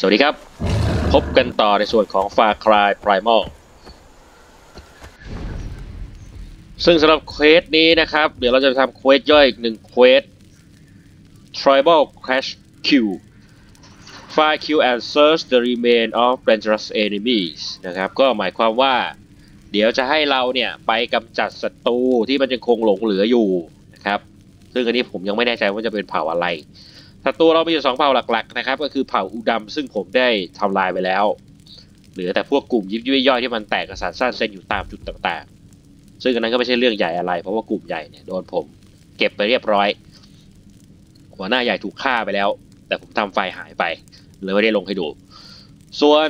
สวัสดีครับ พบกันต่อในส่วนของ Far Cry Primal ซึ่งสำหรับ quest นี้นะครับ เดี๋ยวเราจะทำ quest ย่อยอีกหนึ่ง quest Tribal Clash Q Find kill and search the remain of dangerous enemies นะครับ ก็หมายความว่า เดี๋ยวจะให้เราเนี่ย ไปกำจัดศัตรูที่มันยังคงหลงเหลืออยู่นะครับ ซึ่งอันนี้ผมยังไม่แน่ใจว่าจะเป็นเผ่าอะไร ศัตรูเรามีอยู่สองเผ่าหลักๆนะครับ ก็คือเผ่าอูดำซึ่งผมได้ทำลายไปแล้ว เหลือแต่พวกกลุ่มยิบย่อยๆที่มันแตกกระสานสั้นเส้นอยู่ตามจุดต่างๆ ซึ่งอันนั้นก็ไม่ใช่เรื่องใหญ่อะไร เพราะว่ากลุ่มใหญ่เนี่ยโดนผม เก็บไปเรียบร้อย หัวหน้าใหญ่ถูกฆ่าไปแล้ว แต่ผมทำไฟหายไปเลยไม่ได้ลงให้ดู ส่วน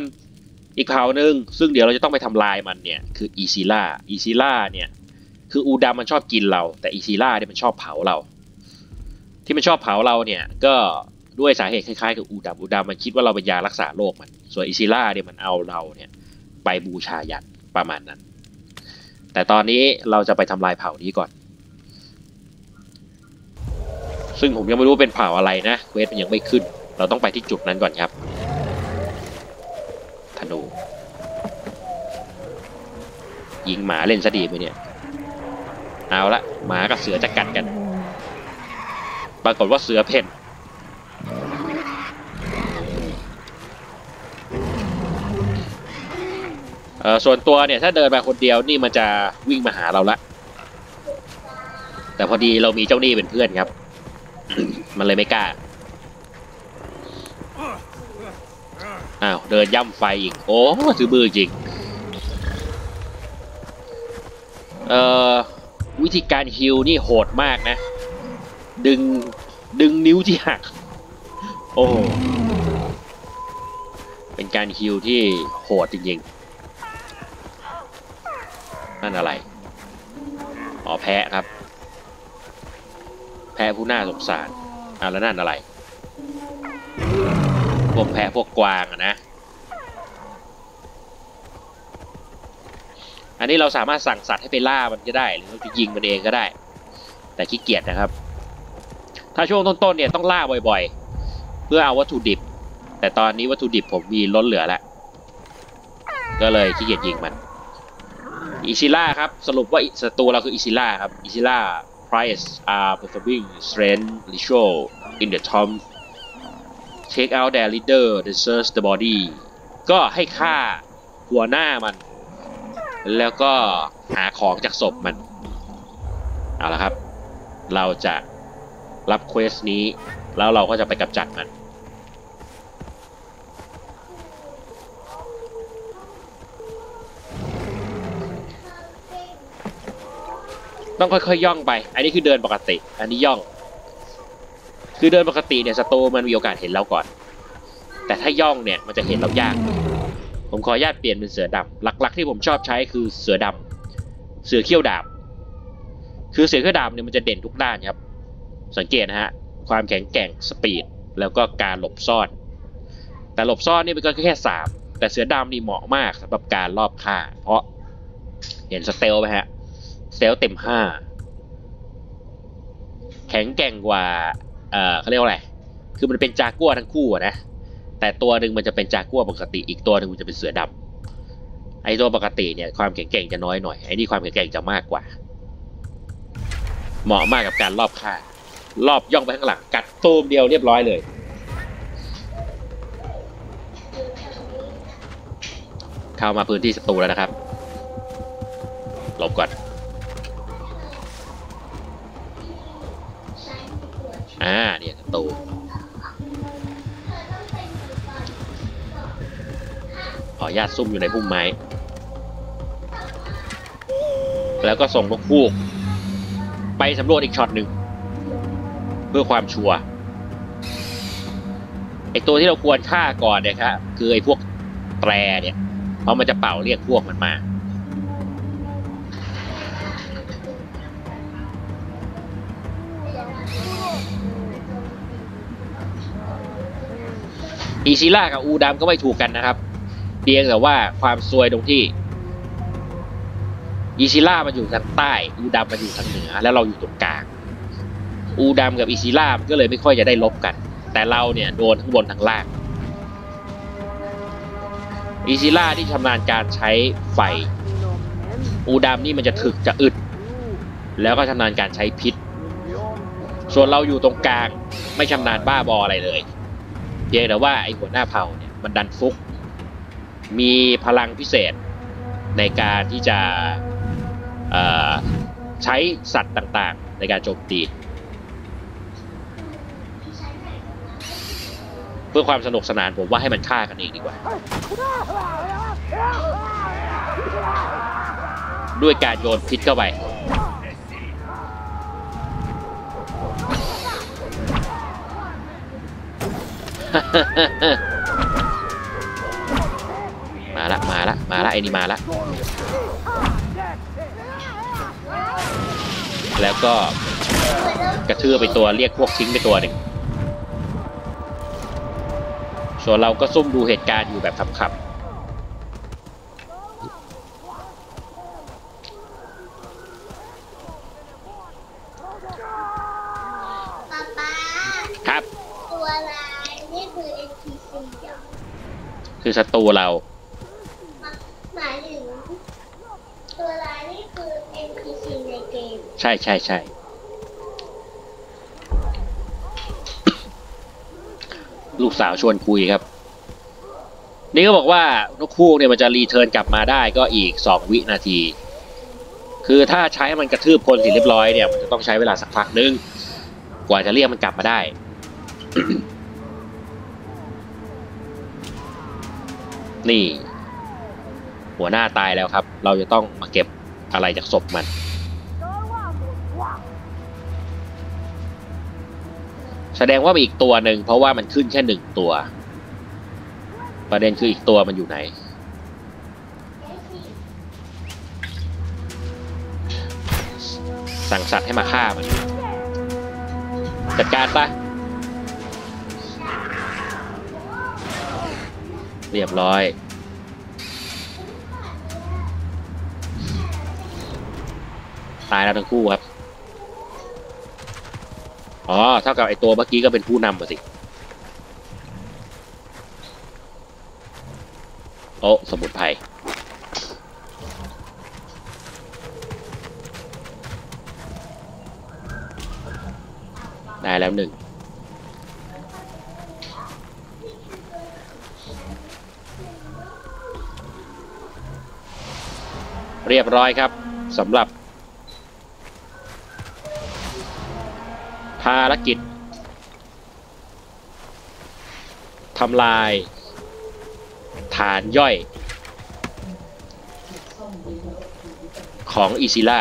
อีกเผ่าหนึ่งซึ่งเดี๋ยวเราจะต้องไปทำลายมันเนี่ยคืออีซิล่าอีซิล่าเนี่ยคืออูดำมันชอบกินเรา แต่อีซิล่าเนี่ยมันชอบเผาเรา ที่มันชอบเผาเราเนี่ยก็ด้วยสาเหตุคล้ายๆกับอูดำอูดำมันคิดว่าเราเป็นยารักษาโรคมัน ส่วนอิซิล่าเนี่ยมันเอาเราเนี่ยไปบูชายันประมาณนั้น แต่ตอนนี้เราจะไปทำลายเผ่านี้ก่อน ซึ่งผมยังไม่รู้เป็นเผ่าอะไรนะเควสมันยังไม่ขึ้น เราต้องไปที่จุดนั้นก่อนครับธนูยิงหมาเล่นซะดีไหมเนี่ย เอาละหมากับเสือจะกัดกัน ปรากฏว่าเสือเพ่นเอ่อส่วนตัวเนี่ยถ้าเดินไปคนเดียวนี่มันจะวิ่งมาหาเราละ แต่พอดีเรามีเจ้าหนี้เป็นเพื่อนครับ มันเลยไม่กล้า อ้าวเดินย่ำไฟอีก โอ้ถือมือจริง เอ่อวิธีการฮิลนี่โหดมากนะ ดึง ดึงนิ้วที่หัก โอ้ เป็นการฮิลที่โหดจริงๆ นั่นอะไร อ๋อแพะครับ แพะผู้น่าสงสารอะแล้วนั่นอะไร พวกแพะพวกกวางอะนะ อันนี้เราสามารถสั่งสัตว์ให้ไปล่ามันก็ได้ หรือเราจะยิงมันเองก็ได้ แต่ขี้เกียจนะครับ ถ้าช่วงต้นๆเนี่ยต้องล่าบ่อยๆ เพื่อเอาวัตถุดิบ แต่ตอนนี้วัตถุดิบผมมีล้นเหลือแล้ว ก็เลยขี้เกียจยิงมัน อิชิล่าครับ สรุปว่าศัตรูเราคืออิชิล่าครับ อิชิล่า price are performing strength ritual in the tomb take out their leader then search the body ก็ให้ฆ่าหัวหน้ามัน แล้วก็หาของจากศพมัน เอาละครับ เราจะ รับเควสนี้ แล้วเราก็จะไปกำจัดมัน ต้องค่อยๆย่องไป อันนี้คือเดินปกติ อันนี้ย่อง คือเดินปกติเนี่ยศัตรูมันมีโอกาสเห็นเราก่อน แต่ถ้าย่องเนี่ยมันจะเห็นเรายาก ผมขออนุญาตเปลี่ยนเป็นเสือดำหลัก ๆ ที่ผมชอบใช้คือเสือดำเสือเขี้ยวดาบ คือเสือเขี้ยวดาบเนี่ยมันจะเด่นทุกด้านครับ สังเกตนะฮะความแข็งแกร่งสปีดแล้วก็การหลบซ่อน แต่หลบซ่อนนี่มันก็แค่สามแต่เสือดำนี่เหมาะมากสำหรับการรอบฆ่า เพราะเห็นสเตลไหมฮะสเตลเต็มห้าแข็งแกร่งกว่าเอ่อเขาเรียกว่าอะไร คือมันเป็นจากัวทั้งคู่นะแต่ตัวหนึ่งมันจะเป็นจากัวปกติอีกตัวหนึ่งมันจะเป็นเสือดำไอ้ตัวปกติเนี่ยความแข็งแกร่งจะน้อยหน่อยไอ้นี่ความแข็งแกร่งจะมากกว่า เหมาะมากกับการรอบฆ่า รอบย่องไปข้างหลัง กัดตูมเดียวเรียบร้อยเลย เข้ามาพื้นที่ศัตรูแล้วนะครับหลบก่อนอ่าเนี่ยศัตรูขอญาตซุ่มอยู่ในพุ่มไม้ แล้วก็ส่งนกคูกไปสำรวจอีกช็อตหนึ่ง เพื่อความชัวร์ไอตัวที่เราควรฆ่าก่อนเนี่ยครับคือไอพวกแตรเนี่ย เพราะมันจะเป่าเรียกพวกมันมาอีซิล่ากับอูดามก็ไม่ถูกกันนะครับเพียงแต่ว่าความซวยตรงที่อีซิล่ามันอยู่ทางใต้อูดามมันอยู่ทางเหนือ แล้วเราอยู่ตรงกลาง อูดามกับอีซิล่ามันก็เลยไม่ค่อยจะได้ลบกัน แต่เราเนี่ยโดนทั้งบนทั้งล่างอีซิล่าที่ชำนาญการใช้ไฟ อูดามนี่มันจะถึกจะอึด แล้วก็ชำนาญการใช้พิษ ส่วนเราอยู่ตรงกลางไม่ชำนาญบ้าบออะไรเลย เพียงแต่ว่าไอ้หัวหน้าเผ่าเนี่ยมันดันฟุก มีพลังพิเศษในการที่จะใช้สัตว์ต่างๆ ในการโจมตี เพื่อความสนุกสนานผมว่าให้มันฆ่ากันเองดีกว่า ด้วยการโยนพิษเข้าไป มาละมาละมาละไอ้นี่มาละแล้วก็กระเทือไปตัวเรียกพวกทิ้งไปตัวหนึ่ง ส่วนเราก็ซุ่มดูเหตุการณ์อยู่แบบขำป๊าป๊าๆครับ ตัวลายนี่คือ NPC อะคือศัตรูเราหมายถึงตัวลายนี่คือ NPC ในเกม ใช่ใช่ใช่ ลูกสาวชวนคุยครับ นี่ก็บอกว่านกคู่เนี่ยมันจะรีเทิร์นกลับมาได้ก็อีกสองวินาที คือถ้าใช้มันกระทืบคนเสร็จเรียบร้อยเนี่ยมันจะต้องใช้เวลาสักพักนึงกว่าจะเรียกมันกลับมาได้นี่ หัวหน้าตายแล้วครับ เราจะต้องมาเก็บอะไรจากศพมัน แสดงว่ามีอีกตัวหนึ่งเพราะว่ามันขึ้นแค่หนึ่งตัว ประเด็นคืออีกตัวมันอยู่ไหน สั่งสัตว์ให้มาฆ่ามัน จัดการปะเรียบร้อยตายแล้วทั้งคู่ครับ อ๋อเท่ากับไอตัวเมื่อกี้ก็เป็นผู้นำมาสิโอ้สมุนไพรได้แล้วหนึ่งเรียบร้อยครับสำหรับารกิจทำลาย ฐานย่อย ของอีซิล่า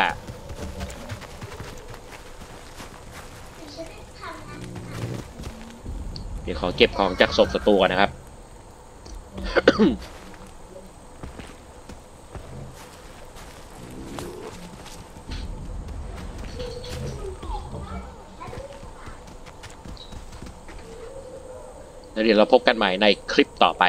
เดี๋ยวขอเก็บของจากศพศัตรูก่อนนะครับ แล้วเดี๋ยวเราพบกันใหม่ในคลิปต่อไป